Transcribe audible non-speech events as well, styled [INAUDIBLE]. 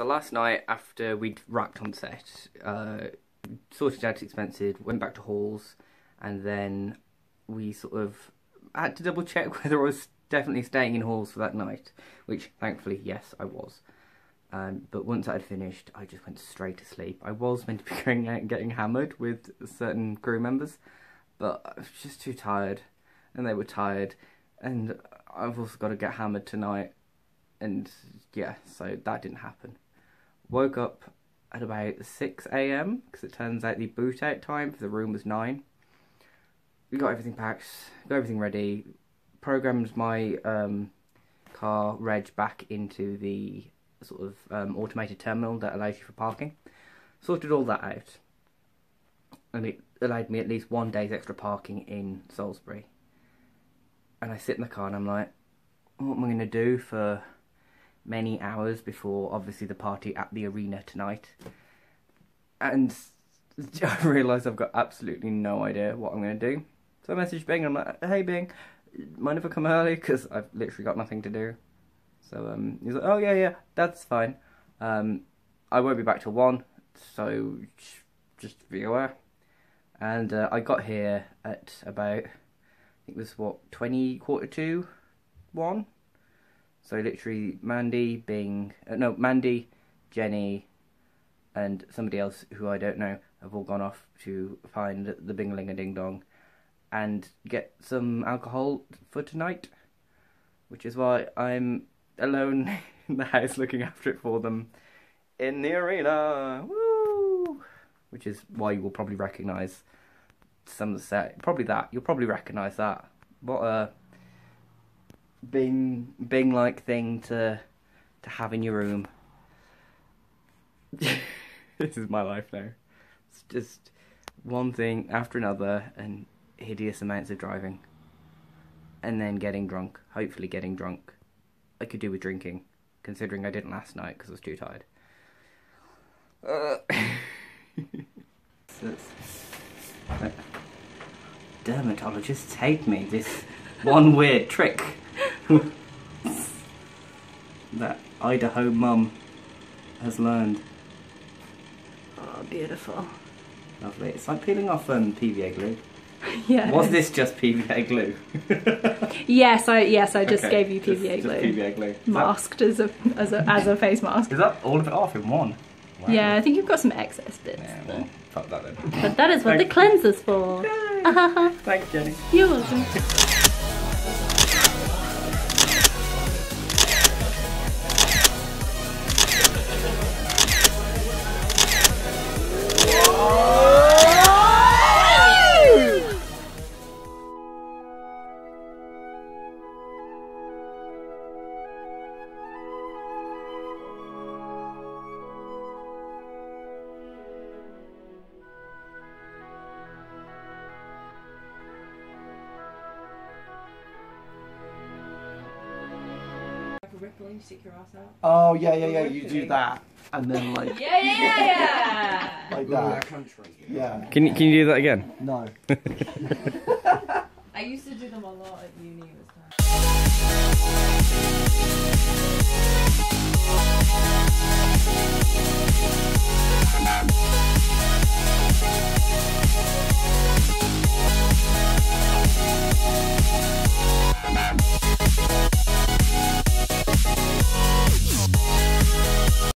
So last night, after we'd wrapped on set, uh, sorted out expenses, went back to halls, and then we sort of had to double check [LAUGHS] whether I was definitely staying in halls for that night, which thankfully, yes, I was. Um, but once I'd finished, I just went straight to sleep. I was meant to be [LAUGHS] going out and getting hammered with certain crew members, but I was just too tired, and they were tired, and I've also got to get hammered tonight, and yeah, so that didn't happen. Woke up at about 6 a.m. because it turns out the boot out time for the room was 9. We got everything packed, got everything ready, programmed my um, car reg back into the sort of um, automated terminal that allows you for parking. Sorted all that out, and it allowed me at least one day's extra parking in Salisbury. And I sit in the car and I'm like, what am I going to do for many hours before obviously the party at the arena tonight? And [LAUGHS] I realise I've got absolutely no idea what I'm going to do. So I message Bing and I'm like, hey Bing, mind if I come early? Because I've literally got nothing to do. So um, he's like, oh yeah, yeah, that's fine. Um, I won't be back till one, so just be aware. And uh, I got here at about, I think it was what, 20, quarter to one? So literally Mandy, Bing, uh, no, Mandy, Jenny, and somebody else who I don't know have all gone off to find the Bingling a Ding Dong and get some alcohol for tonight, which is why I'm alone [LAUGHS] in the house looking after it for them in the arena. Woo! Which is why you will probably recognise some of the set. Probably that. You'll probably recognise that. What a Bing Bing like thing to to have in your room. [LAUGHS] this is my life now. It's just one thing after another and hideous amounts of driving. And then getting drunk. Hopefully getting drunk. I could do with drinking, considering I didn't last night because I was too tired. Uh, [LAUGHS] dermatologists hate me. This one weird trick [LAUGHS] that Idaho mum has learned. Oh, beautiful. Lovely. It's like peeling off um, PVA glue. [LAUGHS] Yeah. Was this just PVA glue? [LAUGHS] Yes, I yes I just Okay, gave you PVA just, glue. Just PVA glue. Is that- Masked as a as a as a face mask. Is that all of it off in one? Wow. Yeah, I think you've got some excess bits. Yeah, but- well, fuck that then. But that is what the cleanser's for. Thanks, Jenny. You're welcome. Like a you stick your ass out. Oh yeah, yeah, yeah. You do that, and then like Yeah, yeah, yeah. [LAUGHS] like that. country. Yeah. Can you, can you do that again? No. [LAUGHS] I used to do them a lot at uni. It was fun.